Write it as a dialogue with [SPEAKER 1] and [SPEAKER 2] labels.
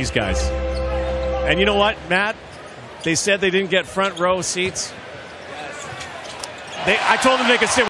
[SPEAKER 1] these guys. And you know what, Matt? They said they didn't get front row seats. They, I told them they could sit.